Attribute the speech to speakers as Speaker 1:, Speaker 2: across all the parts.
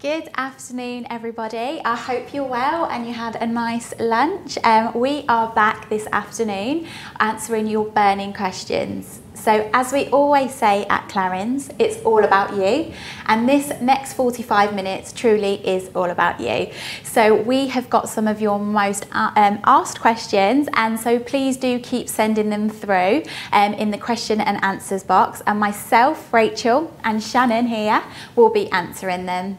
Speaker 1: Good afternoon, everybody. I hope you're well and you had a nice lunch. Um, we are back this afternoon answering your burning questions. So, as we always say at Clarins, it's all about you. And this next 45 minutes truly is all about you. So, we have got some of your most uh, um, asked questions, and so please do keep sending them through um, in the question and answers box. And myself, Rachel, and Shannon here will be answering them.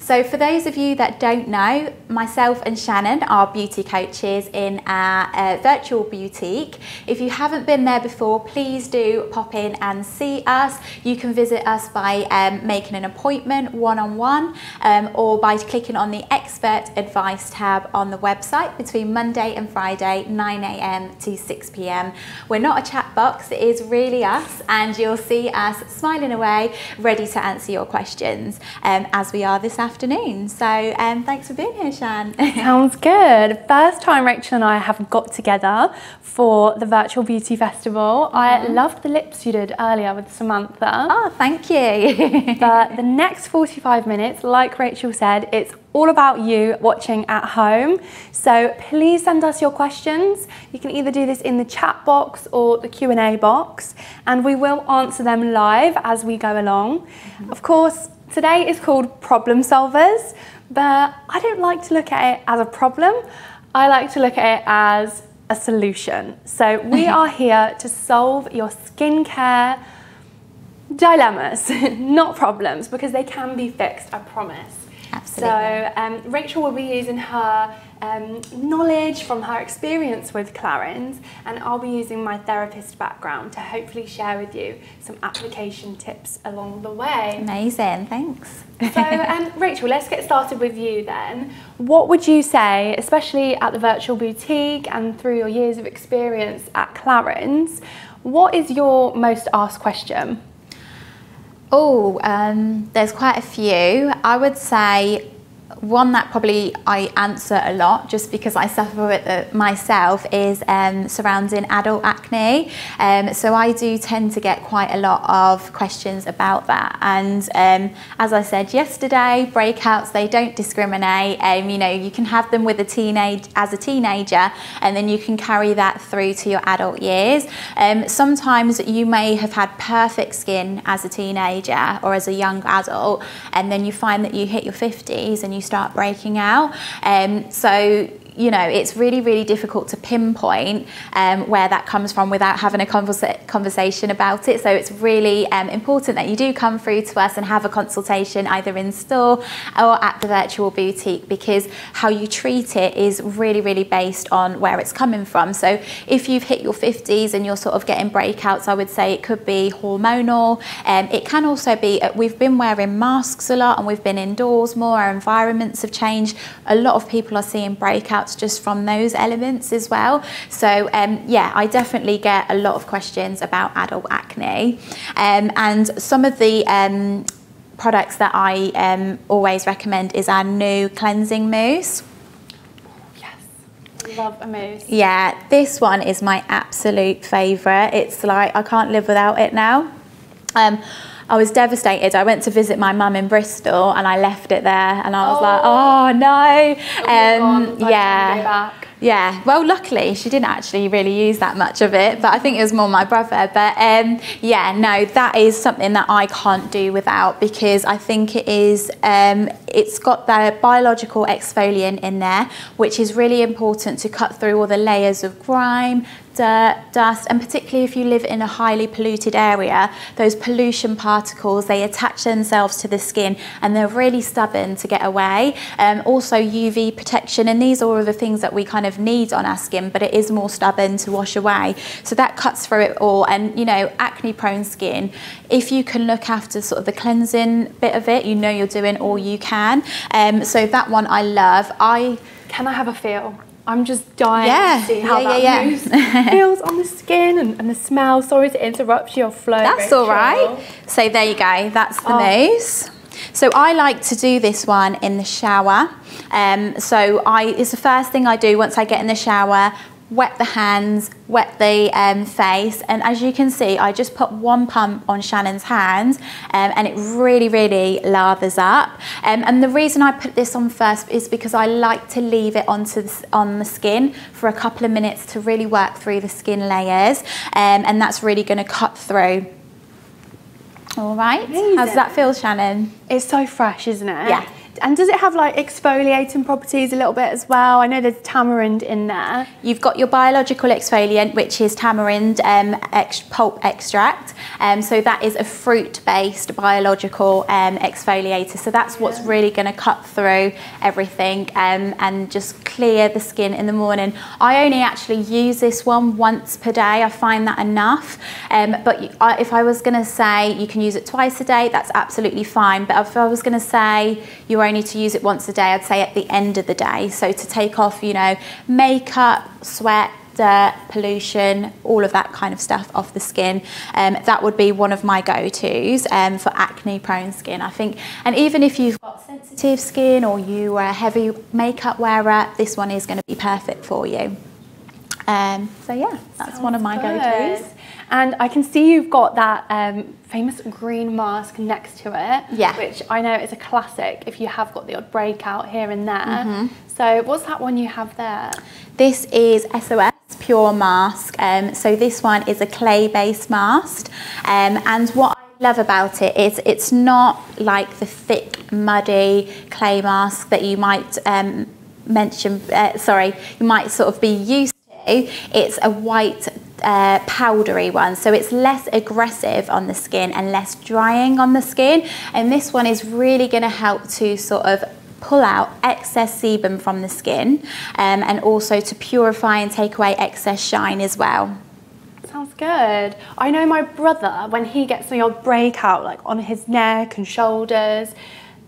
Speaker 1: So for those of you that don't know, myself and Shannon are beauty coaches in our uh, virtual boutique. If you haven't been there before, please do pop in and see us. You can visit us by um, making an appointment one-on-one -on -one, um, or by clicking on the expert advice tab on the website between Monday and Friday, 9am to 6pm. We're not a chat box, it is really us and you'll see us smiling away, ready to answer your questions um, as we are this afternoon afternoon. So um, thanks for being here, Shan.
Speaker 2: Sounds good. First time Rachel and I have got together for the Virtual Beauty Festival. I mm-hmm. loved the lips you did earlier with Samantha.
Speaker 1: Oh, thank you.
Speaker 2: but the next 45 minutes, like Rachel said, it's all about you watching at home. So please send us your questions. You can either do this in the chat box or the Q&A box and we will answer them live as we go along. Mm -hmm. Of course, Today is called Problem Solvers, but I don't like to look at it as a problem. I like to look at it as a solution. So we are here to solve your skincare dilemmas, not problems, because they can be fixed, I promise.
Speaker 1: Absolutely.
Speaker 2: So um, Rachel will be using her um, knowledge from her experience with Clarins and I'll be using my therapist background to hopefully share with you some application tips along the way.
Speaker 1: Amazing, thanks.
Speaker 2: so um, Rachel, let's get started with you then. What would you say, especially at the Virtual Boutique and through your years of experience at Clarins, what is your most asked question?
Speaker 1: Oh, um, there's quite a few. I would say one that probably I answer a lot just because I suffer with it myself is um, surrounding adult acne. Um, so I do tend to get quite a lot of questions about that. And um, as I said yesterday, breakouts, they don't discriminate. Um, you know, you can have them with a teenage as a teenager and then you can carry that through to your adult years. Um, sometimes you may have had perfect skin as a teenager or as a young adult and then you find that you hit your 50s and you start breaking out. Um, so you know, it's really, really difficult to pinpoint um, where that comes from without having a conversa conversation about it. So it's really um, important that you do come through to us and have a consultation either in store or at the virtual boutique because how you treat it is really, really based on where it's coming from. So if you've hit your 50s and you're sort of getting breakouts, I would say it could be hormonal. Um, it can also be, uh, we've been wearing masks a lot and we've been indoors more, our environments have changed. A lot of people are seeing breakouts just from those elements as well. So um, yeah, I definitely get a lot of questions about adult acne. Um, and some of the um, products that I um, always recommend is our new cleansing mousse. Yes.
Speaker 2: Love a mousse.
Speaker 1: Yeah, this one is my absolute favourite. It's like, I can't live without it now. Um, I was devastated. I went to visit my mum in Bristol and I left it there and I was oh. like, oh no.
Speaker 2: Oh um, yeah.
Speaker 1: Yeah, well, luckily she didn't actually really use that much of it, but I think it was more my brother. But um, yeah, no, that is something that I can't do without because I think it is, um, it's got the biological exfoliant in there, which is really important to cut through all the layers of grime, dirt, dust, and particularly if you live in a highly polluted area, those pollution particles, they attach themselves to the skin and they're really stubborn to get away. Um, also UV protection, and these are all the things that we kind of need on our skin, but it is more stubborn to wash away. So that cuts through it all. And you know, acne prone skin, if you can look after sort of the cleansing bit of it, you know you're doing all you can. Um, so that one I love. I
Speaker 2: Can I have a feel? I'm just dying yeah, to see how yeah, that yeah, feels on the skin and, and, the smell. Sorry to interrupt your flow.
Speaker 1: That's
Speaker 2: Rachel.
Speaker 1: all right. So there you go. That's the oh. mousse. So I like to do this one in the shower. Um, so I, it's the first thing I do once I get in the shower wet the hands, wet the um, face, and as you can see, I just put one pump on Shannon's hands, um, and it really, really lathers up. Um, and the reason I put this on first is because I like to leave it onto the, on the skin for a couple of minutes to really work through the skin layers, um, and that's really going to cut through. All right.
Speaker 2: Amazing.
Speaker 1: How does that feel, Shannon?
Speaker 2: It's so fresh, isn't it?
Speaker 1: Yeah.
Speaker 2: And does it have like exfoliating properties a little bit as well? I know there's tamarind in there.
Speaker 1: You've got your biological exfoliant, which is tamarind um, ex pulp extract. Um, so that is a fruit-based biological um, exfoliator. So that's what's really going to cut through everything um, and just clear the skin in the morning. I only actually use this one once per day. I find that enough. Um, but if I was going to say you can use it twice a day, that's absolutely fine. But if I was going to say you only to use it once a day, I'd say at the end of the day. So to take off, you know, makeup, sweat, dirt, pollution, all of that kind of stuff off the skin. Um, that would be one of my go-tos um, for acne prone skin, I think. And even if you've got sensitive skin or you are a heavy makeup wearer, this one is going to be perfect for you. Um, so yeah, that's Sounds one of my go-tos.
Speaker 2: And I can see you've got that um, famous green mask next to it,
Speaker 1: yeah.
Speaker 2: which I know is a classic if you have got the odd breakout here and there. Mm-hmm. So what's that one you have there?
Speaker 1: This is SOS Pure Mask. Um, so this one is a clay-based mask. Um, and what I love about it is it's not like the thick, muddy clay mask that you might um, mention, uh, sorry, you might sort of be used to. It's a white uh, powdery one so it's less aggressive on the skin and less drying on the skin and this one is really going to help to sort of pull out excess sebum from the skin um, and also to purify and take away excess shine as well.
Speaker 2: Sounds good. I know my brother, when he gets the odd breakout like on his neck and shoulders,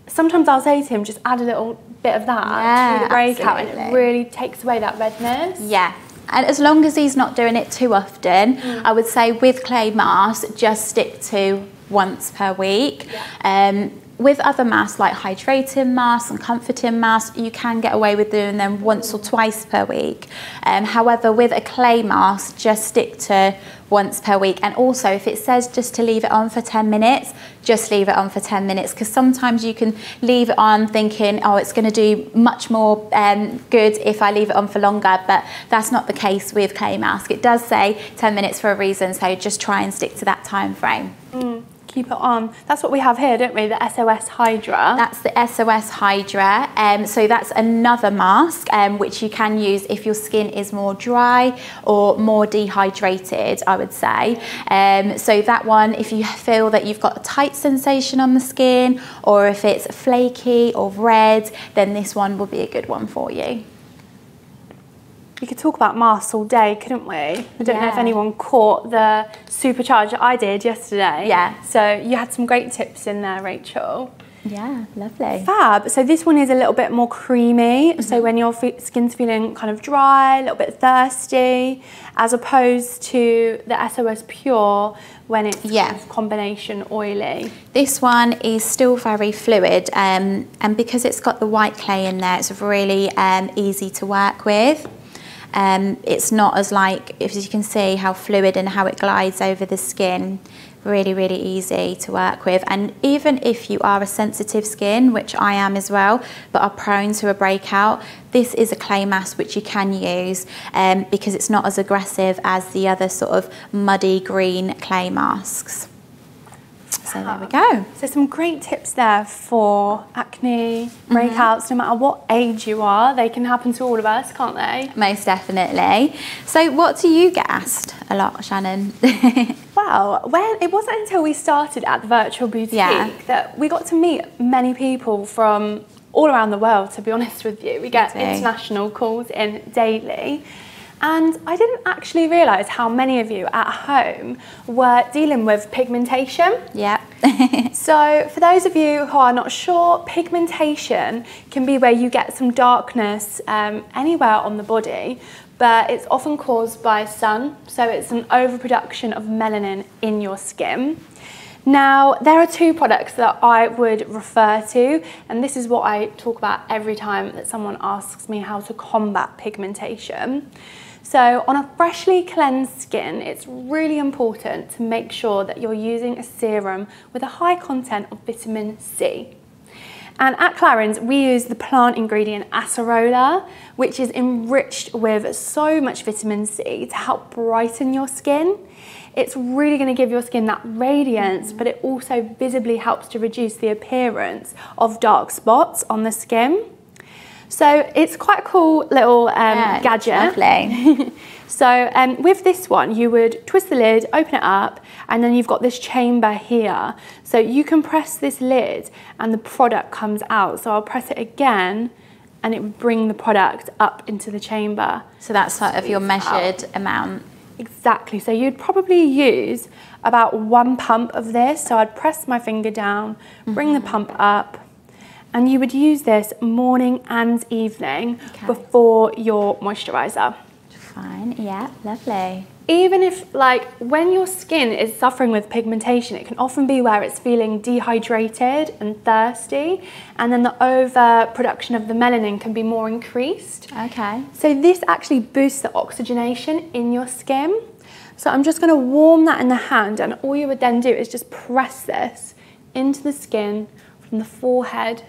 Speaker 2: sometimes I'll say to him, just add a little bit of that yeah, to the breakout absolutely. and it really takes away that redness.
Speaker 1: Yeah, and as long as he's not doing it too often, mm. I would say with clay masks, just stick to once per week. Yeah. Um, with other masks like hydrating masks and comforting masks, you can get away with doing them once or twice per week. Um, however, with a clay mask, just stick to once per week. And also, if it says just to leave it on for 10 minutes, just leave it on for 10 minutes because sometimes you can leave it on thinking, oh, it's going to do much more um, good if I leave it on for longer. But that's not the case with clay mask. It does say 10 minutes for a reason, so just try and stick to that time frame.
Speaker 2: Mm keep it on. That's what we have here, don't we? The SOS Hydra.
Speaker 1: That's the SOS Hydra. Um, so that's another mask um, which you can use if your skin is more dry or more dehydrated, I would say. Um, so that one, if you feel that you've got a tight sensation on the skin or if it's flaky or red, then this one will be a good one for you
Speaker 2: we could talk about masks all day, couldn't we? I don't yeah. know if anyone caught the supercharger I did yesterday.
Speaker 1: Yeah.
Speaker 2: So you had some great tips in there, Rachel.
Speaker 1: Yeah, lovely.
Speaker 2: Fab. So this one is a little bit more creamy. Mm -hmm. So when your skin's feeling kind of dry, a little bit thirsty, as opposed to the SOS Pure when it's yeah. kind of combination oily.
Speaker 1: This one is still very fluid um, and because it's got the white clay in there, it's really um, easy to work with. Um, it's not as like, as you can see how fluid and how it glides over the skin, really, really easy to work with. And even if you are a sensitive skin, which I am as well, but are prone to a breakout, this is a clay mask which you can use um, because it's not as aggressive as the other sort of muddy green clay masks. So there we go.
Speaker 2: So some great tips there for acne, breakouts, mm -hmm. no matter what age you are, they can happen to all of us, can't they?
Speaker 1: Most definitely. So what do you get asked a lot, Shannon?
Speaker 2: well, when it wasn't until we started at the virtual boutique yeah. that we got to meet many people from all around the world, to be honest with you. We get international calls in daily. And I didn't actually realise how many of you at home were dealing with pigmentation.
Speaker 1: Yeah.
Speaker 2: so for those of you who are not sure, pigmentation can be where you get some darkness um, anywhere on the body, but it's often caused by sun. So it's an overproduction of melanin in your skin. Now, there are two products that I would refer to, and this is what I talk about every time that someone asks me how to combat pigmentation. So on a freshly cleansed skin, it's really important to make sure that you're using a serum with a high content of vitamin C. And at Clarins, we use the plant ingredient acerola, which is enriched with so much vitamin C to help brighten your skin. It's really going to give your skin that radiance, but it also visibly helps to reduce the appearance of dark spots on the skin. So it's quite a cool little um, yeah, gadget.
Speaker 1: Lovely.
Speaker 2: so um, with this one, you would twist the lid, open it up, and then you've got this chamber here. So you can press this lid and the product comes out. So I'll press it again and it would bring the product up into the chamber.
Speaker 1: So that's sort of your measured out. amount.
Speaker 2: Exactly. So you'd probably use about one pump of this. So I'd press my finger down, bring mm -hmm. the pump up, and you would use this morning and evening okay. before your moisturizer.
Speaker 1: Fine, yeah, lovely.
Speaker 2: Even if, like, when your skin is suffering with pigmentation, it can often be where it's feeling dehydrated and thirsty, and then the overproduction of the melanin can be more increased.
Speaker 1: Okay.
Speaker 2: So this actually boosts the oxygenation in your skin. So I'm just gonna warm that in the hand, and all you would then do is just press this into the skin from the forehead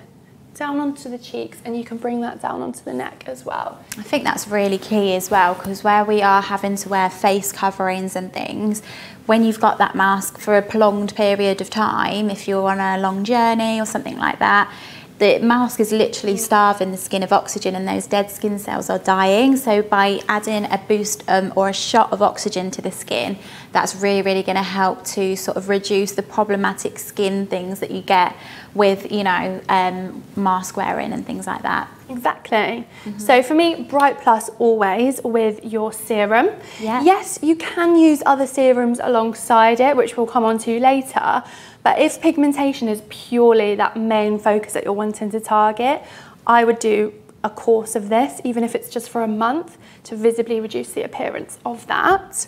Speaker 2: down onto the cheeks and you can bring that down onto the neck as well.
Speaker 1: I think that's really key as well because where we are having to wear face coverings and things, when you've got that mask for a prolonged period of time, if you're on a long journey or something like that, the mask is literally starving the skin of oxygen and those dead skin cells are dying. So by adding a boost um, or a shot of oxygen to the skin, that's really, really going to help to sort of reduce the problematic skin things that you get with, you know, um, mask wearing and things like that.
Speaker 2: Exactly. Mm -hmm. So for me, Bright Plus always with your serum.
Speaker 1: Yeah.
Speaker 2: Yes, you can use other serums alongside it, which we'll come on to later. But if pigmentation is purely that main focus that you're wanting to target, I would do a course of this, even if it's just for a month, to visibly reduce the appearance of that.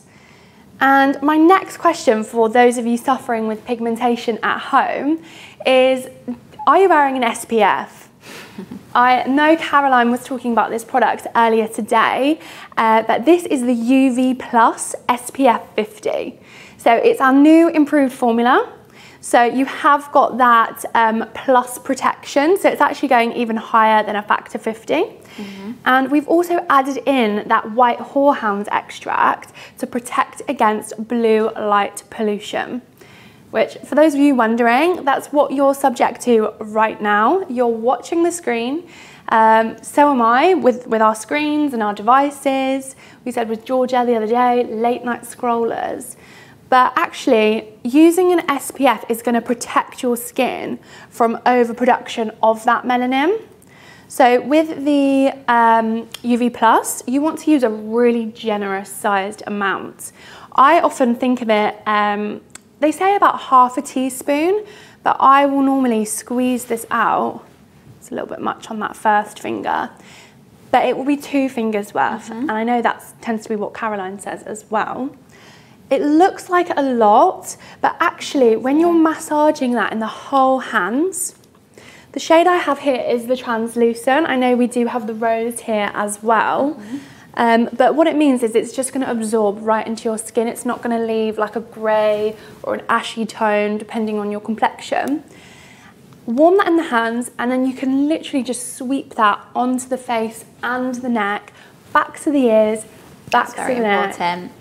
Speaker 2: And my next question for those of you suffering with pigmentation at home is, are you wearing an SPF? I know Caroline was talking about this product earlier today, uh, but this is the UV Plus SPF 50. So it's our new improved formula. So you have got that um, plus protection. So it's actually going even higher than a factor 50. Mm -hmm. And we've also added in that white horehound extract to protect against blue light pollution which for those of you wondering, that's what you're subject to right now. You're watching the screen. Um, so am I with, with our screens and our devices. We said with Georgia the other day, late night scrollers. But actually, using an SPF is going to protect your skin from overproduction of that melanin. So with the um, UV Plus, you want to use a really generous sized amount. I often think of it um, they say about half a teaspoon, but I will normally squeeze this out. It's a little bit much on that first finger, but it will be two fingers worth. Mm -hmm. And I know that tends to be what Caroline says as well. It looks like a lot, but actually when you're massaging that in the whole hands, the shade I have here is the translucent. I know we do have the rose here as well. Mm -hmm. Um, but what it means is it's just going to absorb right into your skin. It's not going to leave like a grey or an ashy tone depending on your complexion. Warm that in the hands and then you can literally just sweep that onto the face and the neck, back to the ears, back That's to the neck. Important.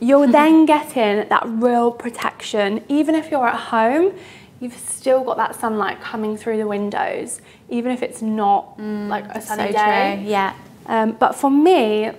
Speaker 2: You're then getting that real protection. Even if you're at home, you've still got that sunlight coming through the windows, even if it's not mm, like a sunny so day.
Speaker 1: True. Yeah.
Speaker 2: Um, but for me,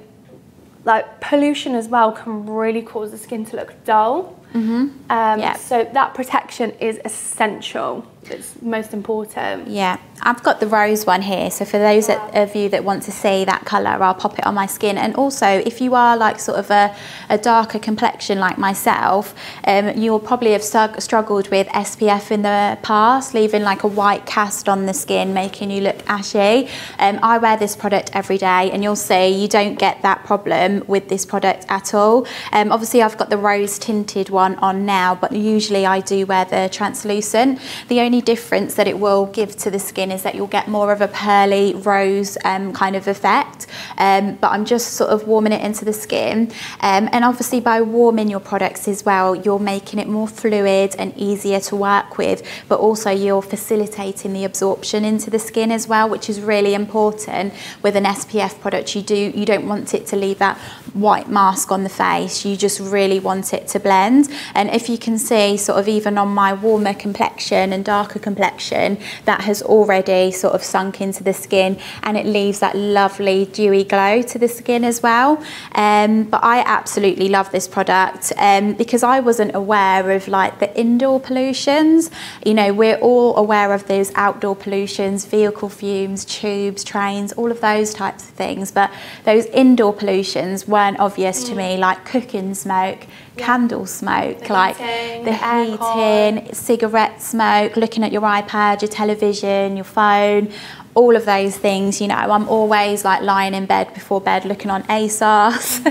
Speaker 2: like pollution as well can really cause the skin to look dull.
Speaker 1: Mm-hmm.
Speaker 2: Um, yeah. So that protection is essential. It's most important.
Speaker 1: Yeah, I've got the rose one here. So for those wow. of you that want to see that colour, I'll pop it on my skin. And also, if you are like sort of a, a darker complexion like myself, um, you'll probably have struggled with SPF in the past, leaving like a white cast on the skin, making you look ashy. Um, I wear this product every day, and you'll see you don't get that problem with this product at all. Um, obviously, I've got the rose tinted one on now, but usually I do wear the translucent. The only only difference that it will give to the skin is that you'll get more of a pearly rose um, kind of effect. Um, but I'm just sort of warming it into the skin. Um, and obviously by warming your products as well, you're making it more fluid and easier to work with, but also you're facilitating the absorption into the skin as well, which is really important with an SPF product. You do you don't want it to leave that white mask on the face. You just really want it to blend. And if you can see sort of even on my warmer complexion and darker complexion, that has already sort of sunk into the skin and it leaves that lovely dewy glow to the skin as well. Um, but I absolutely love this product um, because I wasn't aware of like the indoor pollutions. You know, we're all aware of those outdoor pollutions, vehicle fumes, tubes, trains, all of those types of things. But those indoor pollutions weren't obvious mm. to me, like cooking smoke, yeah. candle smoke,
Speaker 2: the
Speaker 1: like
Speaker 2: heating,
Speaker 1: the, the heating, cigarette smoke, looking at your iPad, your television, your phone, all of those things, you know, I'm always like lying in bed before bed looking on ASOS.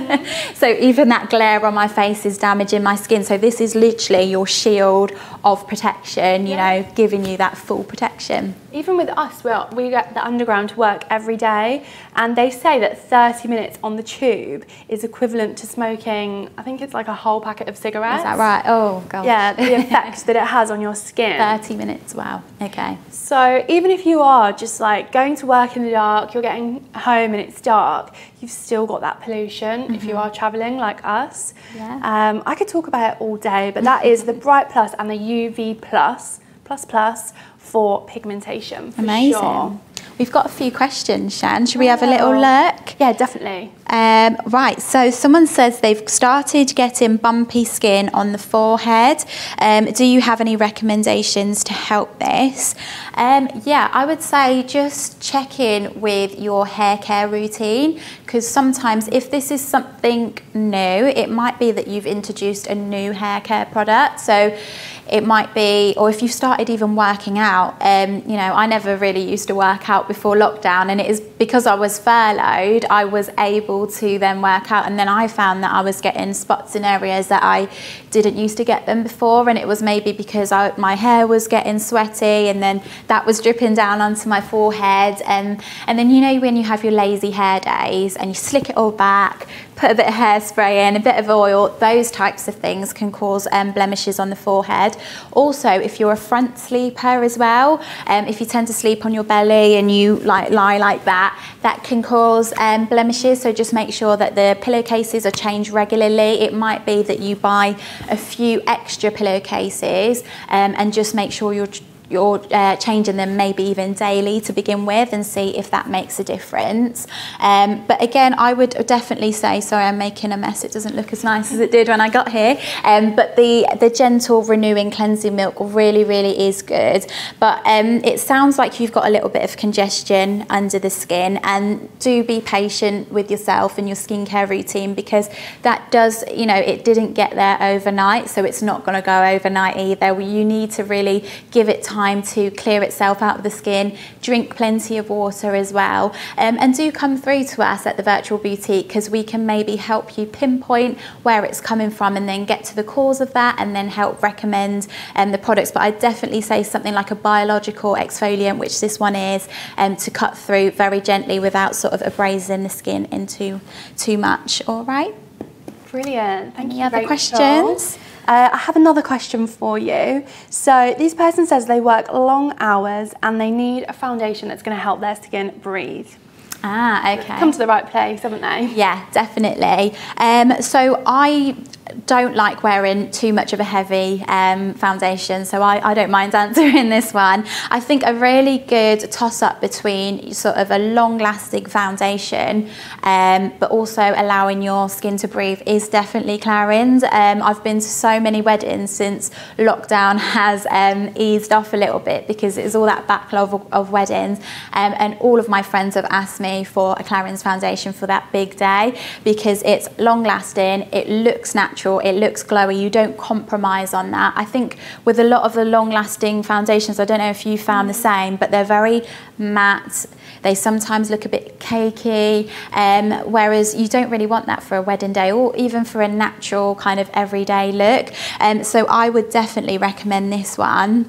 Speaker 1: So even that glare on my face is damaging my skin. So this is literally your shield of protection, you yeah. know, giving you that full protection.
Speaker 2: Even with us, well, we get the underground to work every day and they say that 30 minutes on the tube is equivalent to smoking, I think it's like a whole packet of cigarettes.
Speaker 1: Is that right? Oh, God.
Speaker 2: Yeah, the effect that it has on your skin.
Speaker 1: 30 minutes, wow. Okay.
Speaker 2: So even if you are just like going to work in the dark, you're getting home and it's dark, you've still got that pollution mm-hmm. if you mm-hmm. are traveling like us.
Speaker 1: Yeah.
Speaker 2: Um, I could talk about it all day, but that is the Bright Plus and the UV Plus, plus plus for pigmentation. For
Speaker 1: Amazing.
Speaker 2: Sure.
Speaker 1: We've got a few questions, Shan. Should we have a little look?
Speaker 2: Yeah, definitely.
Speaker 1: Um, right, so someone says they've started getting bumpy skin on the forehead. Um, do you have any recommendations to help this? Um, yeah, I would say just check in with your hair care routine because sometimes if this is something new, it might be that you've introduced a new hair care product. So it might be, or if you've started even working out, um, you know, I never really used to work out before lockdown, and it is because I was furloughed, I was able to then work out, and then I found that I was getting spots in areas that I didn't used to get them before, and it was maybe because I, my hair was getting sweaty, and then that was dripping down onto my forehead, and and then you know when you have your lazy hair days and you slick it all back, put a bit of hairspray in, a bit of oil, those types of things can cause um, blemishes on the forehead. Also, if you're a front sleeper as well, um, if you tend to sleep on your belly and you like lie like that, that can cause um, blemishes. So just make sure that the pillowcases are changed regularly. It might be that you buy a few extra pillowcases um, and just make sure you're you're uh, changing them maybe even daily to begin with and see if that makes a difference. Um, but again, I would definitely say, sorry, I'm making a mess. It doesn't look as nice as it did when I got here. Um, but the, the gentle renewing cleansing milk really, really is good. But um, it sounds like you've got a little bit of congestion under the skin and do be patient with yourself and your skincare routine because that does, you know, it didn't get there overnight. So it's not going to go overnight either. You need to really give it time time to clear itself out of the skin, drink plenty of water as well, um, and do come through to us at the Virtual Boutique because we can maybe help you pinpoint where it's coming from and then get to the cause of that and then help recommend um, the products. But I'd definitely say something like a biological exfoliant, which this one is, um, to cut through very gently without sort of abrasing the skin into too much. All right?
Speaker 2: Brilliant.
Speaker 1: Thank Any you. Any other Rachel. questions?
Speaker 2: Uh, I have another question for you. So this person says they work long hours and they need a foundation that's going to help their skin breathe.
Speaker 1: Ah, okay.
Speaker 2: Come to the right place, haven't they?
Speaker 1: Yeah, definitely. Um, so I don't like wearing too much of a heavy um, foundation, so I, I, don't mind answering this one. I think a really good toss up between sort of a long lasting foundation, um, but also allowing your skin to breathe is definitely Clarins. Um, I've been to so many weddings since lockdown has um, eased off a little bit because it's all that backlog of, of weddings, um, and all of my friends have asked me for a Clarins foundation for that big day because it's long lasting, it looks natural natural, it looks glowy, you don't compromise on that. I think with a lot of the long lasting foundations, I don't know if you found the same, but they're very matte. They sometimes look a bit cakey, um, whereas you don't really want that for a wedding day or even for a natural kind of everyday look. Um, so I would definitely recommend this one.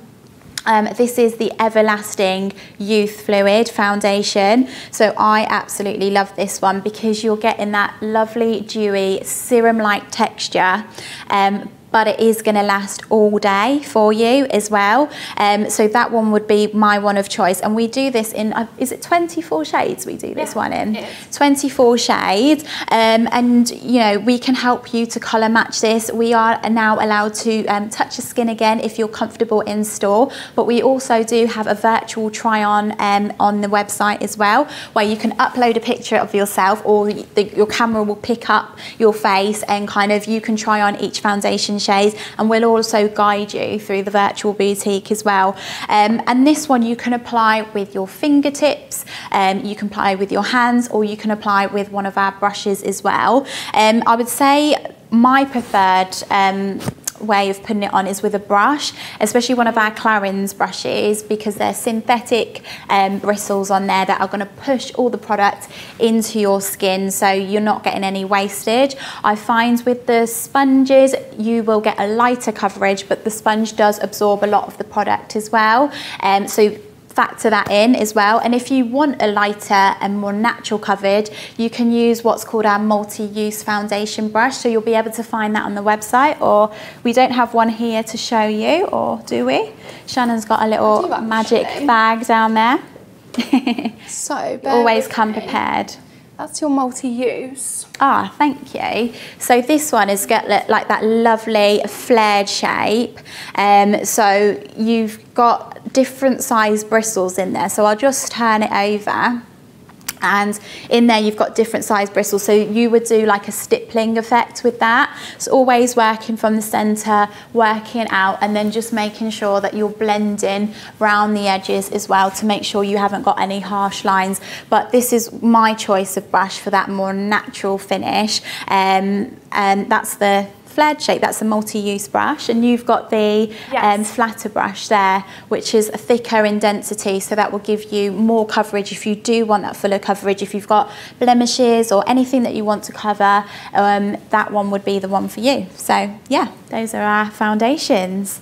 Speaker 1: Um, this is the Everlasting Youth Fluid Foundation. So I absolutely love this one because you're getting that lovely, dewy, serum-like texture. Um, but it is going to last all day for you as well. Um, so that one would be my one of choice. And we do this in, uh, is it 24 shades we do this yeah, one in? 24 shades. Um, and, you know, we can help you to colour match this. We are now allowed to um, touch the skin again if you're comfortable in store. But we also do have a virtual try on um, on the website as well, where you can upload a picture of yourself or the, your camera will pick up your face and kind of you can try on each foundation and we'll also guide you through the virtual boutique as well. Um, and this one you can apply with your fingertips, um, you can apply with your hands or you can apply with one of our brushes as well. Um, I would say my preferred um, way of putting it on is with a brush, especially one of our Clarins brushes because they're synthetic um, bristles on there that are going to push all the product into your skin so you're not getting any wastage. I find with the sponges you will get a lighter coverage but the sponge does absorb a lot of the product as well. Um, so factor that in as well. And if you want a lighter and more natural coverage, you can use what's called our multi-use foundation brush. So you'll be able to find that on the website or we don't have one here to show you or do we? Shannon's got a little magic bag down there.
Speaker 2: so
Speaker 1: always come prepared.
Speaker 2: That's your multi-use.
Speaker 1: Ah, thank you. So this one is got like that lovely flared shape. Um, so you've got different size bristles in there. So I'll just turn it over and in there you've got different size bristles. So you would do like a stippling effect with that. So always working from the center working out and then just making sure that you're blending around the edges as well to make sure you haven't got any harsh lines. But this is my choice of brush for that more natural finish. Um, and that's the flared shape, that's a multi-use brush, and you've got the yes. um, flatter brush there, which is thicker in density, so that will give you more coverage if you do want that fuller coverage. If you've got blemishes or anything that you want to cover, um, that one would be the one for you. So yeah, those are our foundations.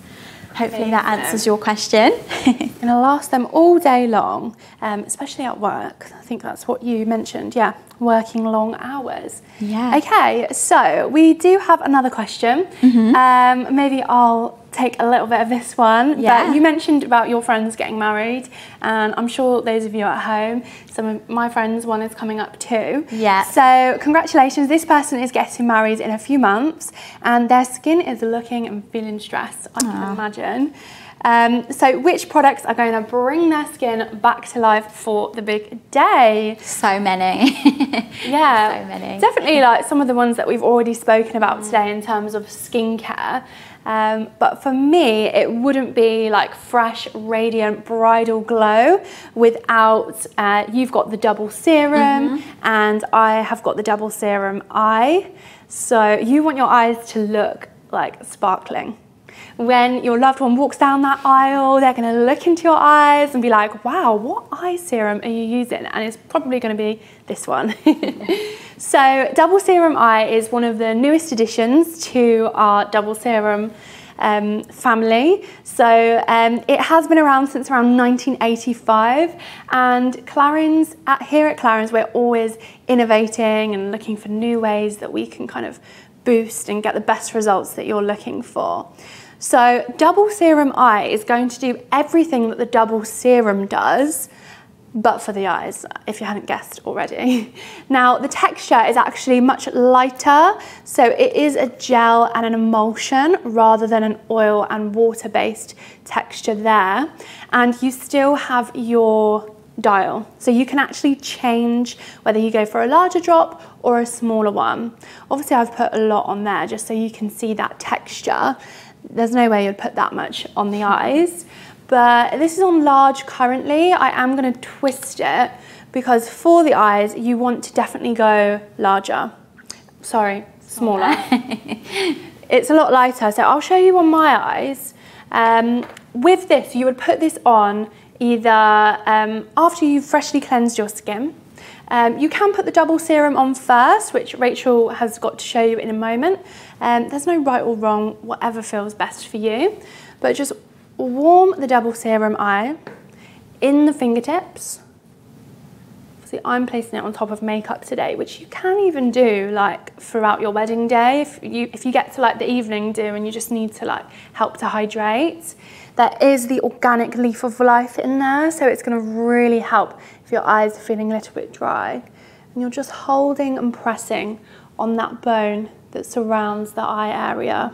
Speaker 1: Hopefully that answers your question.
Speaker 2: going to last them all day long, um, especially at work. I think that's what you mentioned. Yeah, working long hours.
Speaker 1: Yeah.
Speaker 2: Okay, so we do have another question. Mm-hmm. Um, maybe I'll take a little bit of this one. Yeah. But you mentioned about your friends getting married, and I'm sure those of you at home, some of my friends, one is coming up too.
Speaker 1: Yeah.
Speaker 2: So congratulations, this person is getting married in a few months, and their skin is looking and feeling stressed. I Aww. can imagine. Um, so which products are going to bring their skin back to life for the big day?
Speaker 1: So many.
Speaker 2: yeah.
Speaker 1: So many.
Speaker 2: Definitely like some of the ones that we've already spoken about today in terms of skincare. Um, but for me, it wouldn't be like fresh, radiant, bridal glow without, uh, you've got the double serum mm-hmm. and I have got the double serum eye. So you want your eyes to look like sparkling when your loved one walks down that aisle, they're going to look into your eyes and be like, wow, what eye serum are you using? And it's probably going to be this one. so double serum eye is one of the newest additions to our double serum um, family. So um, it has been around since around 1985 and Clarins, at, here at Clarins we're always innovating and looking for new ways that we can kind of boost and get the best results that you're looking for. So double serum eye is going to do everything that the double serum does, but for the eyes, if you hadn't guessed already. Now, the texture is actually much lighter, so it is a gel and an emulsion rather than an oil and water-based texture there. And you still have your dial. So you can actually change whether you go for a larger drop or a smaller one. Obviously I've put a lot on there just so you can see that texture. There's no way you'd put that much on the eyes. But this is on large currently. I am gonna twist it because for the eyes, you want to definitely go larger. Sorry, smaller. it's a lot lighter, so I'll show you on my eyes. Um, with this, you would put this on either um, after you've freshly cleansed your skin. Um, you can put the double serum on first, which Rachel has got to show you in a moment. Um, there's no right or wrong, whatever feels best for you. But just warm the double serum eye in the fingertips. See, I'm placing it on top of makeup today, which you can even do like throughout your wedding day. If you if you get to like the evening do and you just need to like help to hydrate, there is the organic leaf of life in there, so it's going to really help if your eyes are feeling a little bit dry. And you're just holding and pressing on that bone that surrounds the eye area.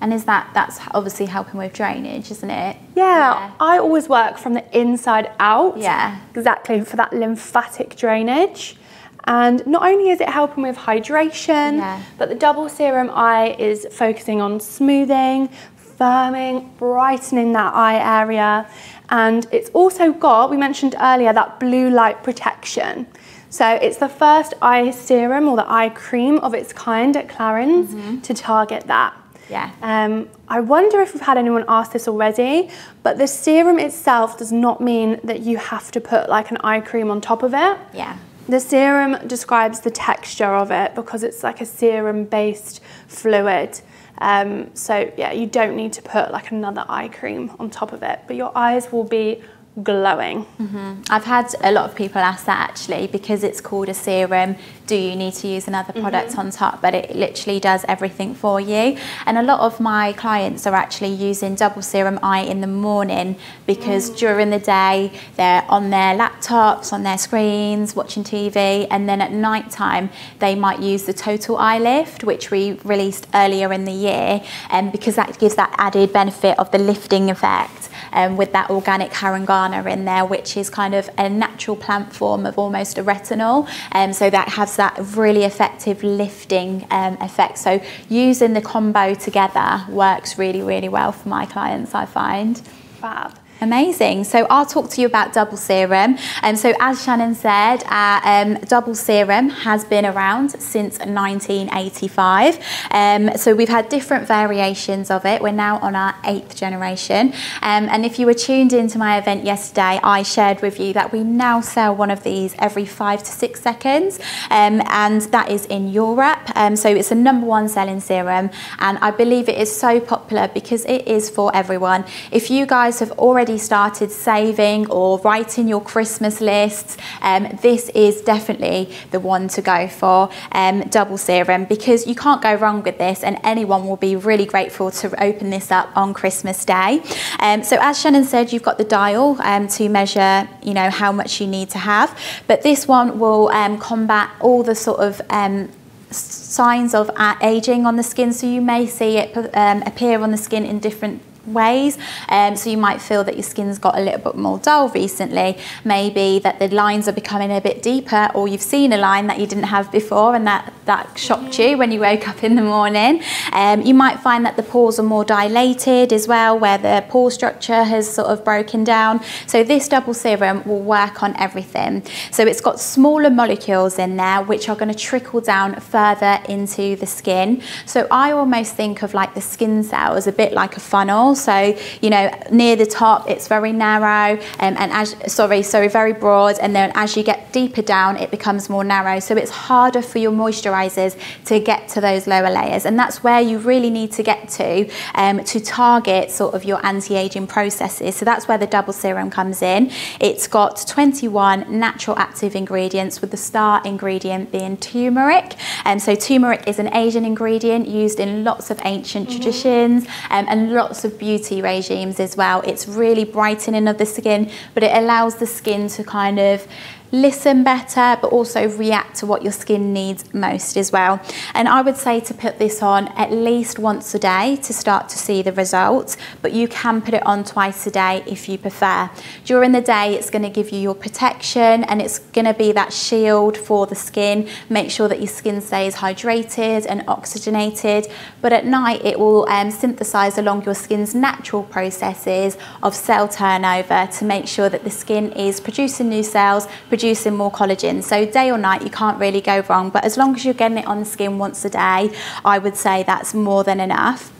Speaker 1: And is that, that's obviously helping with drainage, isn't it?
Speaker 2: Yeah, yeah, I always work from the inside out.
Speaker 1: Yeah.
Speaker 2: Exactly, for that lymphatic drainage. And not only is it helping with hydration, yeah. but the double serum eye is focusing on smoothing, firming, brightening that eye area. And it's also got, we mentioned earlier, that blue light protection. So it's the first eye serum or the eye cream of its kind at Clarins mm -hmm. to target that.
Speaker 1: Yeah.
Speaker 2: Um, I wonder if we've had anyone ask this already, but the serum itself does not mean that you have to put like an eye cream on top of it.
Speaker 1: Yeah.
Speaker 2: The serum describes the texture of it because it's like a serum based fluid. Um, so yeah, you don't need to put like another eye cream on top of it, but your eyes will be glowing.
Speaker 1: Mm-hmm. I've had a lot of people ask that actually because it's called a serum. Do you need to use another product mm-hmm. on top? But it literally does everything for you. And a lot of my clients are actually using double serum eye in the morning because mm. during the day they're on their laptops, on their screens, watching TV, and then at night time they might use the total eye lift, which we released earlier in the year, and um, because that gives that added benefit of the lifting effect um, with that organic harungana in there, which is kind of a natural plant form of almost a retinol. Um, so that has that really effective lifting um, effect. So using the combo together works really, really well for my clients, I find.
Speaker 2: Fab.
Speaker 1: Amazing. So I'll talk to you about double serum. Um, so as Shannon said, uh, um, double serum has been around since 1985. Um, so we've had different variations of it. We're now on our eighth generation. Um, and if you were tuned into my event yesterday, I shared with you that we now sell one of these every five to six seconds. Um, and that is in Europe. Um, so it's a number one selling serum. And I believe it is so popular because it is for everyone. If you guys have already already started saving or writing your Christmas lists, um, this is definitely the one to go for, um, double serum, because you can't go wrong with this and anyone will be really grateful to open this up on Christmas Day. Um, so as Shannon said, you've got the dial um, to measure, you know, how much you need to have, but this one will um, combat all the sort of um, signs of aging on the skin so you may see it um, appear on the skin in different ways. Um, so you might feel that your skin's got a little bit more dull recently. Maybe that the lines are becoming a bit deeper or you've seen a line that you didn't have before and that, that shocked you when you woke up in the morning. Um, you might find that the pores are more dilated as well where the pore structure has sort of broken down. So this double serum will work on everything. So it's got smaller molecules in there which are going to trickle down further into the skin. So I almost think of like the skin cells a bit like a funnel so, you know, near the top, it's very narrow um, and as, sorry, sorry, very broad. And then as you get deeper down, it becomes more narrow. So it's harder for your moisturizers to get to those lower layers. And that's where you really need to get to um, to target sort of your anti-aging processes. So that's where the double serum comes in. It's got 21 natural active ingredients with the star ingredient being turmeric. And um, so turmeric is an Asian ingredient used in lots of ancient mm -hmm. traditions um, and lots of beauty regimes as well. It's really brightening of the skin, but it allows the skin to kind of listen better, but also react to what your skin needs most as well. And I would say to put this on at least once a day to start to see the results, but you can put it on twice a day if you prefer. During the day, it's gonna give you your protection and it's gonna be that shield for the skin. Make sure that your skin stays hydrated and oxygenated, but at night it will um, synthesize along your skin's natural processes of cell turnover to make sure that the skin is producing new cells, producing more collagen. So day or night, you can't really go wrong. But as long as you're getting it on the skin once a day, I would say that's more than enough.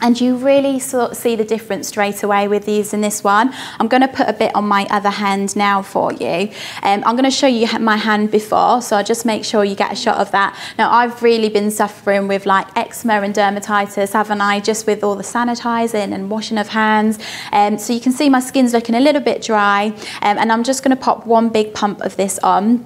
Speaker 1: And you really sort of see the difference straight away with using this one. I'm going to put a bit on my other hand now for you. Um, I'm going to show you my hand before, so I'll just make sure you get a shot of that. Now, I've really been suffering with like eczema and dermatitis, haven't I, just with all the sanitising and washing of hands. Um, so you can see my skin's looking a little bit dry, um, and I'm just going to pop one big pump of this on.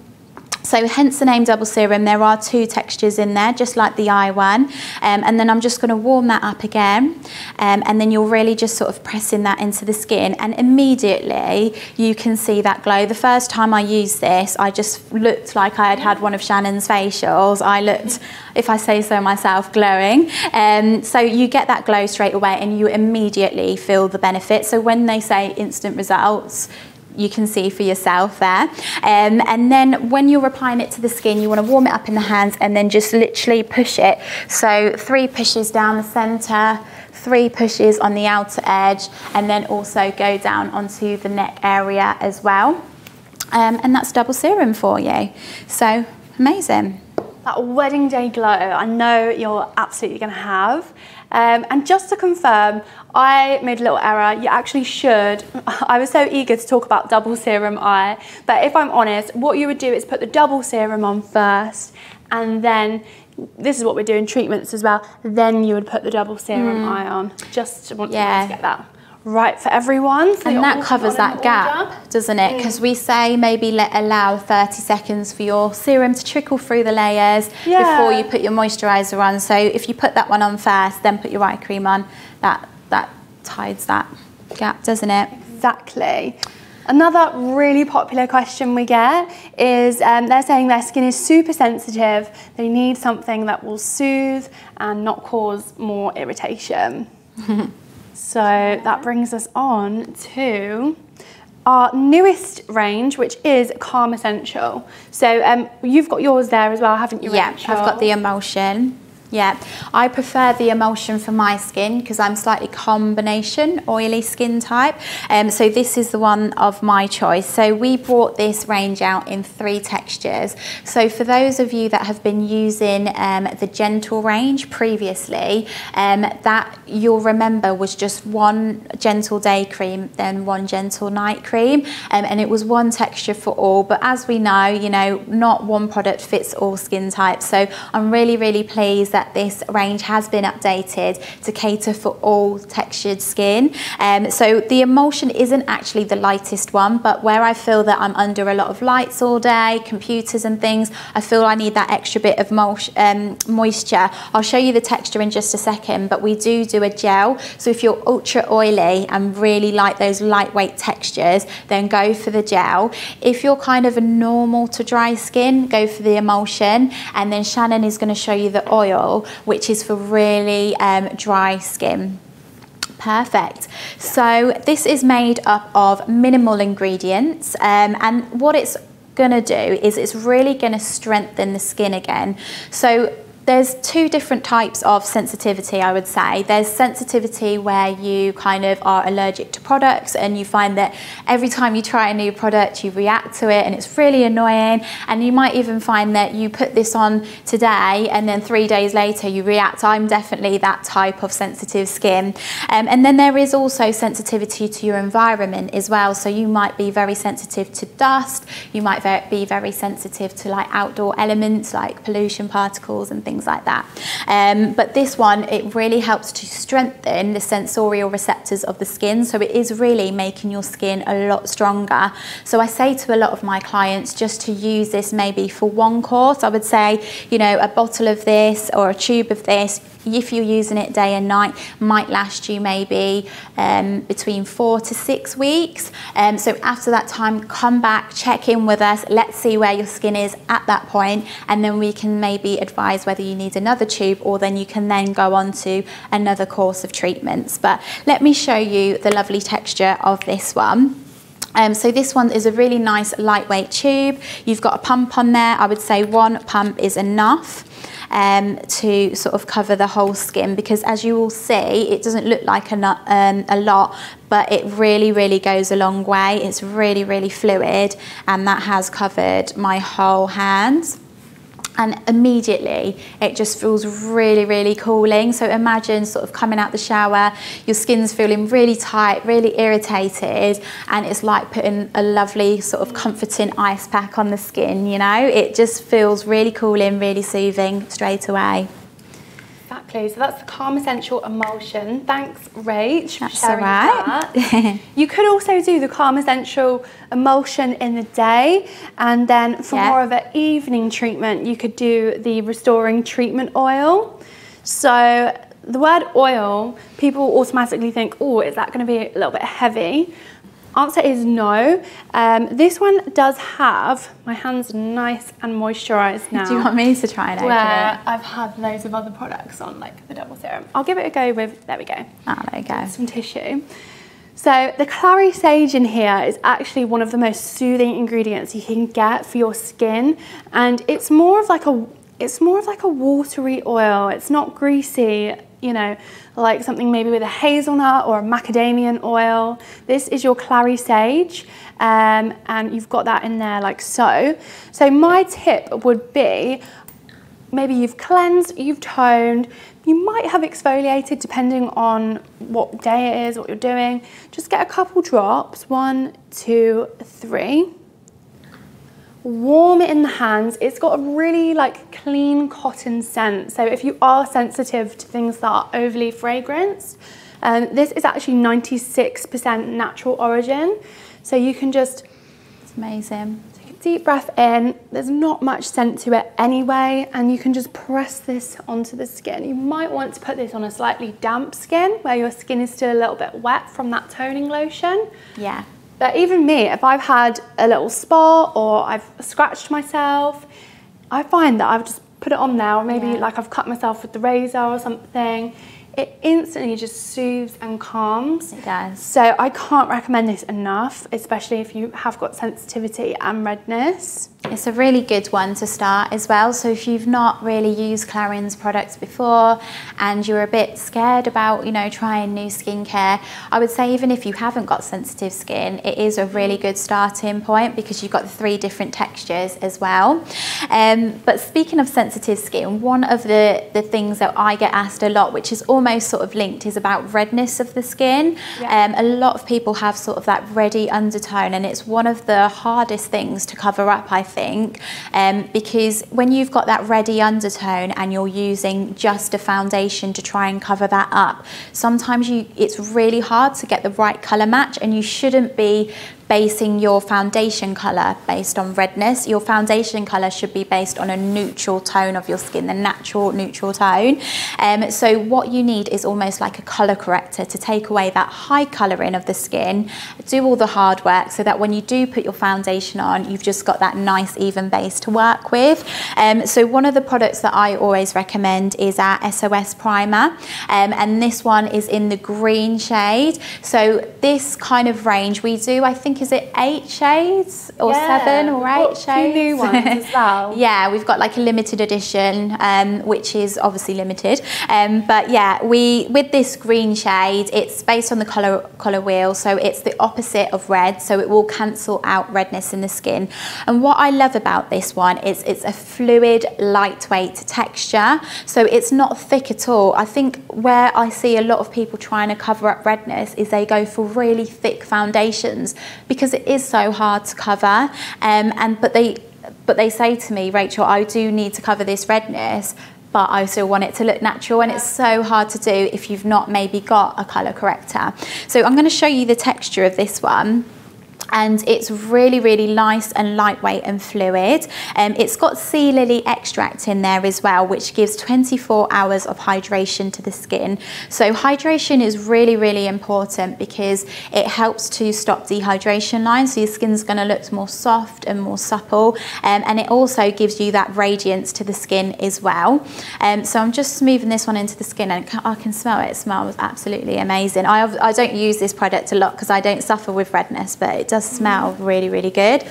Speaker 1: So hence the name double serum, there are two textures in there, just like the eye one. Um, and then I'm just gonna warm that up again. Um, and then you're really just sort of pressing that into the skin and immediately you can see that glow. The first time I used this, I just looked like I had had one of Shannon's facials. I looked, if I say so myself, glowing. Um, so you get that glow straight away and you immediately feel the benefit. So when they say instant results, you can see for yourself there. Um, and then when you're applying it to the skin, you want to warm it up in the hands and then just literally push it. So three pushes down the center, three pushes on the outer edge, and then also go down onto the neck area as well. Um, and that's double serum for you. So amazing.
Speaker 2: That wedding day glow, I know you're absolutely going to have. Um, and just to confirm, I made a little error. You actually should. I was so eager to talk about double serum eye, but if I'm honest, what you would do is put the double serum on first, and then this is what we're doing treatments as well. Then you would put the double serum mm. eye on. Just want yeah. to get that right for everyone.
Speaker 1: So and that covers that gap, order. doesn't it? Because mm. we say maybe let allow 30 seconds for your serum to trickle through the layers yeah. before you put your moisturiser on. So if you put that one on first, then put your eye cream on, that, that tides that gap, doesn't it?
Speaker 2: Exactly. Another really popular question we get is um, they're saying their skin is super sensitive. They need something that will soothe and not cause more irritation. So that brings us on to our newest range, which is Calm-Essentiel. So um, you've got yours there as well, haven't you?
Speaker 1: Yeah, Rachel? I've got the emulsion. Yeah, I prefer the emulsion for my skin because I'm slightly combination oily skin type. Um, so this is the one of my choice. So we brought this range out in three textures. So for those of you that have been using um, the gentle range previously, um, that you'll remember was just one gentle day cream, then one gentle night cream. Um, and it was one texture for all. But as we know, you know, not one product fits all skin types. So I'm really, really pleased that that this range has been updated to cater for all textured skin. Um, so the emulsion isn't actually the lightest one, but where I feel that I'm under a lot of lights all day, computers and things, I feel I need that extra bit of um, moisture. I'll show you the texture in just a second, but we do do a gel. So if you're ultra oily and really like those lightweight textures, then go for the gel. If you're kind of a normal to dry skin, go for the emulsion. And then Shannon is going to show you the oil which is for really um, dry skin. Perfect. So this is made up of minimal ingredients um, and what it's going to do is it's really going to strengthen the skin again. So there's two different types of sensitivity, I would say. There's sensitivity where you kind of are allergic to products and you find that every time you try a new product, you react to it and it's really annoying. And you might even find that you put this on today and then three days later you react. I'm definitely that type of sensitive skin. Um, and then there is also sensitivity to your environment as well. So you might be very sensitive to dust, you might be very sensitive to like outdoor elements like pollution particles and things things like that. Um, but this one, it really helps to strengthen the sensorial receptors of the skin. So it is really making your skin a lot stronger. So I say to a lot of my clients just to use this maybe for one course. I would say, you know, a bottle of this or a tube of this, if you're using it day and night, might last you maybe um, between four to six weeks. Um, so after that time, come back, check in with us, let's see where your skin is at that point, and then we can maybe advise whether you need another tube or then you can then go on to another course of treatments. But let me show you the lovely texture of this one. Um, so this one is a really nice lightweight tube. You've got a pump on there. I would say one pump is enough um, to sort of cover the whole skin because as you will see, it doesn't look like a, um, a lot, but it really, really goes a long way. It's really, really fluid and that has covered my whole hands. And immediately it just feels really really cooling. So imagine sort of coming out the shower your skin's feeling really tight really irritated and it's like putting a lovely sort of comforting ice pack on the skin you know? It just feels really cooling really soothing straight away
Speaker 2: So that's the Calm-Essentiel Emulsion. Thanks, Rach,
Speaker 1: That's
Speaker 2: for sharing
Speaker 1: right.
Speaker 2: that. you could also do the Calm-Essentiel Emulsion in the day, and then for
Speaker 1: Yeah.
Speaker 2: more of an evening treatment, you could do the Restoring Treatment Oil. So the word oil, people automatically think, oh, is that going to be a little bit heavy? Answer is no. Um, this one does have, my hands nice and moisturised now
Speaker 1: do you want me to try it?
Speaker 2: where I've had loads of other products on, like the double serum. I'll give it a go with, there we go,
Speaker 1: oh there you go
Speaker 2: some tissue. So the clary sage in here is actually one of the most soothing ingredients you can get for your skin, and it's more of like a it's more of like a watery oil. It's not greasy, you know, like something maybe with a hazelnut or a macadamian oil. This is your clary sage, um, and you've got that in there like so. So my tip would be maybe you've cleansed, you've toned, you might have exfoliated depending on what day it is, what you're doing. Just get a couple drops, one, two, three. Warm in the hands. It's got a really like clean cotton scent. So if you are sensitive to things that are overly fragranced, um, this is actually 96% natural origin. So you can just
Speaker 1: it's amazing
Speaker 2: Take a deep breath in. There's not much scent to it anyway, and you can just press this onto the skin. You might want to put this on a slightly damp skin where your skin is still a little bit wet from that toning lotion.
Speaker 1: yeah
Speaker 2: But even me, if I've had a little spot or I've scratched myself, I find that I've just put it on there, or maybe
Speaker 1: Yeah.
Speaker 2: like I've cut myself with the razor or something. It instantly just soothes and calms.
Speaker 1: it does
Speaker 2: So I can't recommend this enough, especially if you have got sensitivity and redness.
Speaker 1: It's a really good one to start as well. So if you've not really used Clarins products before and you're a bit scared about, you know, trying new skincare, I would say even if you haven't got sensitive skin, it is a really good starting point because you've got the three different textures as well. Um, but speaking of sensitive skin, one of the, the things that I get asked a lot, which is almost sort of linked, is about redness of the skin.
Speaker 2: Yeah.
Speaker 1: Um, a lot of people have sort of that reddy undertone and it's one of the hardest things to cover up, I think, um, because when you've got that reddy undertone and you're using just a foundation to try and cover that up, sometimes you it's really hard to get the right colour match and you shouldn't be basing your foundation colour based on redness. Your foundation colour should be based on a neutral tone of your skin, the natural neutral tone. Um, so what you need is almost like a colour corrector to take away that high colouring of the skin, do all the hard work so that when you do put your foundation on, you've just got that nice even base to work with. Um, so one of the products that I always recommend is our SOS primer. Um, and this one is in the green shade. So this kind of range we do, I think, is it eight shades or
Speaker 2: Yeah,
Speaker 1: seven or
Speaker 2: we've
Speaker 1: eight shades?
Speaker 2: new ones as well.
Speaker 1: yeah, we've got like a limited edition, um, which is obviously limited. Um, but yeah, we with this green shade, it's based on the color color wheel, so it's the opposite of red, so it will cancel out redness in the skin. And what I love about this one is it's a fluid, lightweight texture, so it's not thick at all. I think where I see a lot of people trying to cover up redness is they go for really thick foundations because it is so hard to cover. Um, and but they but they say to me, Rachel, I do need to cover this redness, but I still want it to look natural, and it's so hard to do if you've not maybe got a colour corrector. So I'm going to show you the texture of this one and it's really really nice and lightweight and fluid. Um, it's got sea lily extract in there as well which gives 24 hours of hydration to the skin. So hydration is really really important because it helps to stop dehydration lines. So your skin's going to look more soft and more supple um, and it also gives you that radiance to the skin as well. Um, so I'm just smoothing this one into the skin and I can smell it. It smells absolutely amazing. I, I don't use this product a lot because I don't suffer with redness but it does does smell really, really good.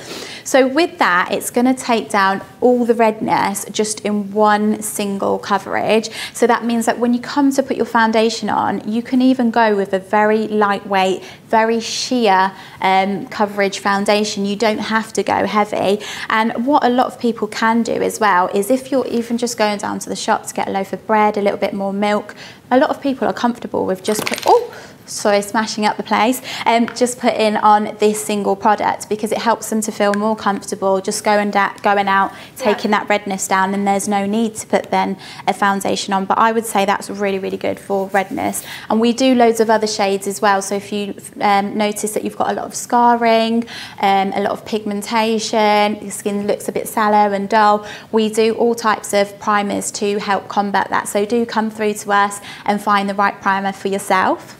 Speaker 1: So with that, it's gonna take down all the redness just in one single coverage. So that means that when you come to put your foundation on, you can even go with a very lightweight, very sheer um, coverage foundation. You don't have to go heavy. And what a lot of people can do as well is if you're even just going down to the shop to get a loaf of bread, a little bit more milk, a lot of people are comfortable with just oh, sorry, smashing up the place, um, just put in on this single product because it helps them to feel more comfortable just going, going out, taking yeah. that redness down and there's no need to put then a foundation on. But I would say that's really, really good for redness. And we do loads of other shades as well. So if you um, notice that you've got a lot of scarring, um, a lot of pigmentation, your skin looks a bit sallow and dull, we do all types of primers to help combat that. So do come through to us and find the right primer for yourself.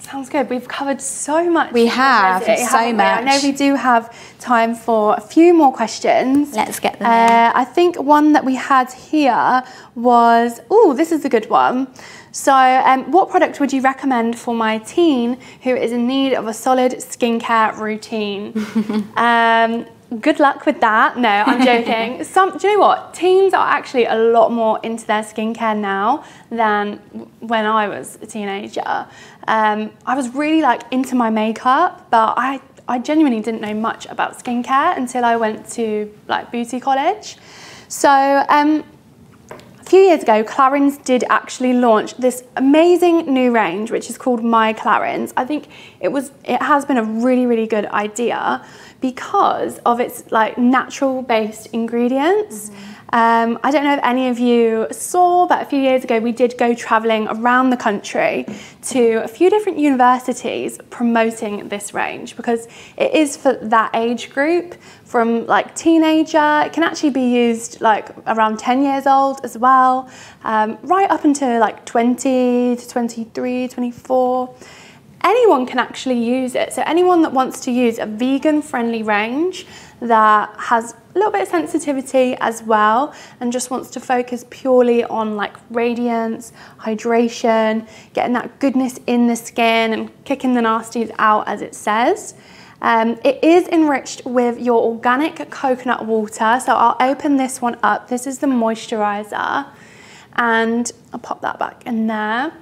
Speaker 2: Sounds good. We've covered so much.
Speaker 1: We have so much.
Speaker 2: I know we do have time for a few more questions.
Speaker 1: Let's get them. Uh,
Speaker 2: I think one that we had here was, oh, this is a good one. So, um, what product would you recommend for my teen who is in need of a solid skincare routine? um, good luck with that. No, I'm joking. Some, do you know what? Teens are actually a lot more into their skincare now than when I was a teenager. Um, I was really like into my makeup, but I, I genuinely didn't know much about skincare until I went to like beauty college. So um, a few years ago, Clarins did actually launch this amazing new range, which is called My Clarins. I think it was, it has been a really, really good idea because of its like natural based ingredients. Mm-hmm. Um, I don't know if any of you saw, but a few years ago we did go travelling around the country to a few different universities promoting this range because it is for that age group from like teenager. It can actually be used like around 10 years old as well, um, right up until like 20 to 23, 24 anyone can actually use it. So anyone that wants to use a vegan friendly range that has a little bit of sensitivity as well and just wants to focus purely on like radiance, hydration, getting that goodness in the skin and kicking the nasties out as it says. Um, it is enriched with your organic coconut water. So I'll open this one up. This is the moisturizer and I'll pop that back in there.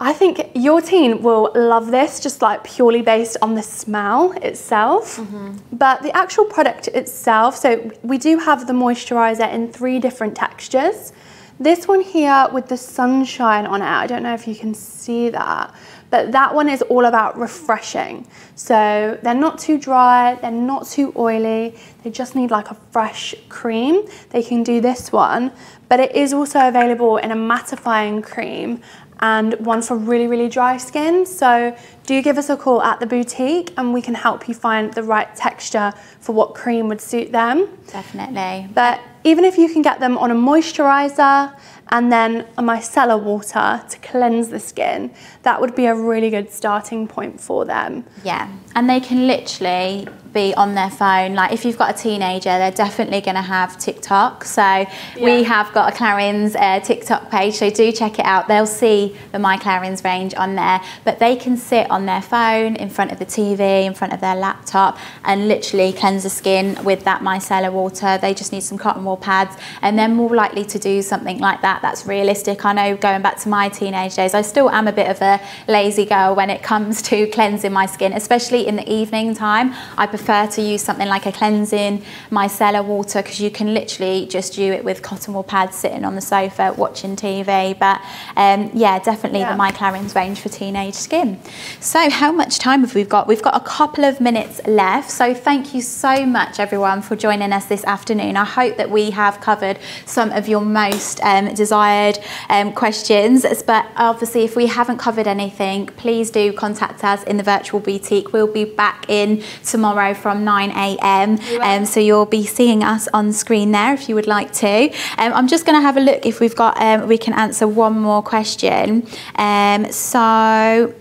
Speaker 2: I think your teen will love this just like purely based on the smell itself. Mm-hmm. But the actual product itself, so we do have the moisturizer in three different textures. This one here with the sunshine on it, I don't know if you can see that, but that one is all about refreshing. So they're not too dry, they're not too oily, they just need like a fresh cream. They can do this one, but it is also available in a mattifying cream and one for really, really dry skin. So do give us a call at the boutique and we can help you find the right texture for what cream would suit them.
Speaker 1: Definitely.
Speaker 2: But even if you can get them on a moisturizer and then a micellar water to cleanse the skin, that would be a really good starting point for them.
Speaker 1: Yeah, and they can literally be on their phone. Like if you've got a teenager, they're definitely going to have TikTok. So yeah. we have got a Clarins uh, TikTok page, so do check it out. They'll see the My Clarins range on there, but they can sit on their phone in front of the TV, in front of their laptop, and literally cleanse the skin with that micellar water. They just need some cotton wool pads, and they're more likely to do something like that. That's realistic. I know going back to my teenage days, I still am a bit of a lazy girl when it comes to cleansing my skin, especially in the evening time. I prefer prefer to use something like a cleansing micellar water because you can literally just do it with cotton wool pads sitting on the sofa watching TV. But um, yeah, definitely yeah. the My Clarins range for teenage skin. So how much time have we got? We've got a couple of minutes left. So thank you so much everyone for joining us this afternoon. I hope that we have covered some of your most um, desired um, questions. But obviously if we haven't covered anything, please do contact us in the virtual boutique. We'll be back in tomorrow from 9 a.m. Um, so you'll be seeing us on screen there if you would like to. Um, I'm just going to have a look if we've got, um, we can answer one more question. Um, so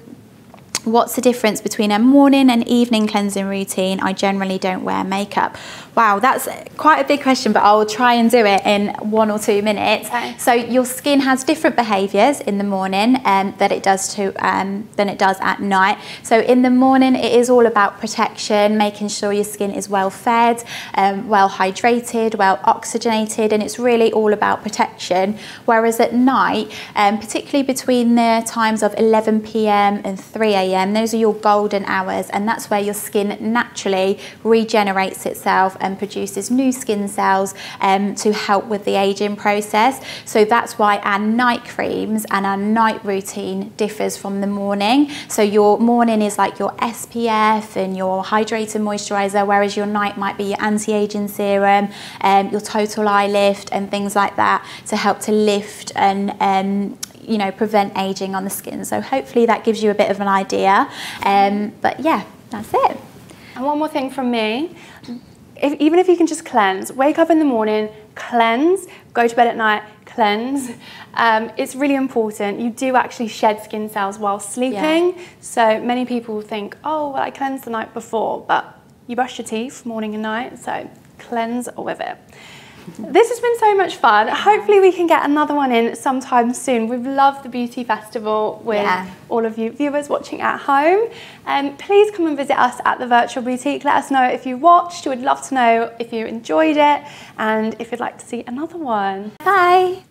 Speaker 1: What's the difference between a morning and evening cleansing routine? I generally don't wear makeup. Wow, that's quite a big question, but I'll try and do it in one or two minutes.
Speaker 2: Okay.
Speaker 1: So your skin has different behaviours in the morning um, that it does to um, than it does at night. So in the morning, it is all about protection, making sure your skin is well fed, um, well hydrated, well oxygenated, and it's really all about protection. Whereas at night, um, particularly between the times of 11 p.m. and 3 a.m., those are your golden hours, and that's where your skin naturally regenerates itself and produces new skin cells um, to help with the aging process. So that's why our night creams and our night routine differs from the morning. So your morning is like your SPF and your hydrating moisturizer, whereas your night might be your anti-aging serum, um, your total eye lift and things like that to help to lift and um, you know prevent aging on the skin. So hopefully that gives you a bit of an idea. Um, but yeah, that's it.
Speaker 2: And one more thing from me. If, even if you can just cleanse, wake up in the morning, cleanse, go to bed at night, cleanse. Um, it's really important. You do actually shed skin cells while sleeping. So many people think, oh, well, I cleansed the night before, but you brush your teeth morning and night, so cleanse with it. This has been so much fun. Hopefully we can get another one in sometime soon. We've loved the Beauty Festival with
Speaker 1: Yeah.
Speaker 2: all of you viewers watching at home. Um, please come and visit us at the Virtual Boutique. Let us know if you watched. We'd love to know if you enjoyed it and if you'd like to see another one.
Speaker 1: Bye.